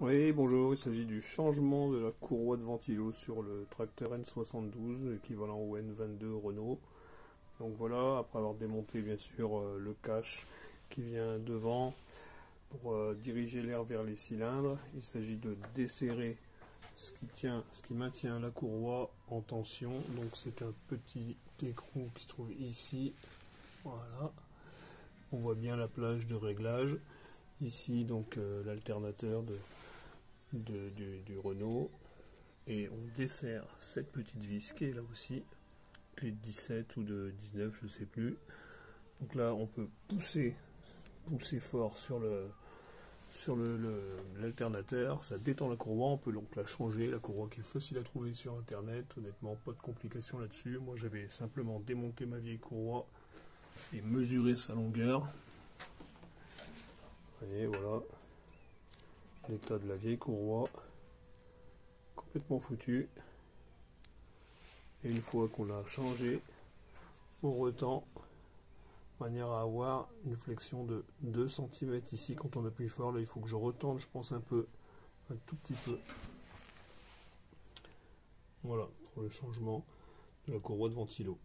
Oui, bonjour, il s'agit du changement de la courroie de ventilo sur le tracteur N72, équivalent au N22 Renault. Donc voilà, après avoir démonté bien sûr euh, le cache qui vient devant pour euh, diriger l'air vers les cylindres, il s'agit de desserrer ce qui tient, ce qui maintient la courroie en tension. Donc c'est un petit écrou qui se trouve ici. Voilà. On voit bien la plage de réglage. Ici donc euh, l'alternateur de, du, Renault. Et on dessert cette petite vis qui est là aussi. Clé de 17 ou de 19, je sais plus. Donc là on peut pousser, pousser fort sur le sur l'alternateur, ça détend la courroie, on peut donc la changer, la courroie qui est facile à trouver sur internet, honnêtement pas de complications là-dessus. Moi j'avais simplement démonté ma vieille courroie et mesuré sa longueur. Voilà. L'état de la vieille courroie, complètement foutu. Et une fois qu'on l'a changé, on retend. Manière à avoir une flexion de 2 cm ici quand on appuie fort là il faut que je retende je pense un peu. Un tout petit peu. Voilà pour le changement de la courroie de ventilo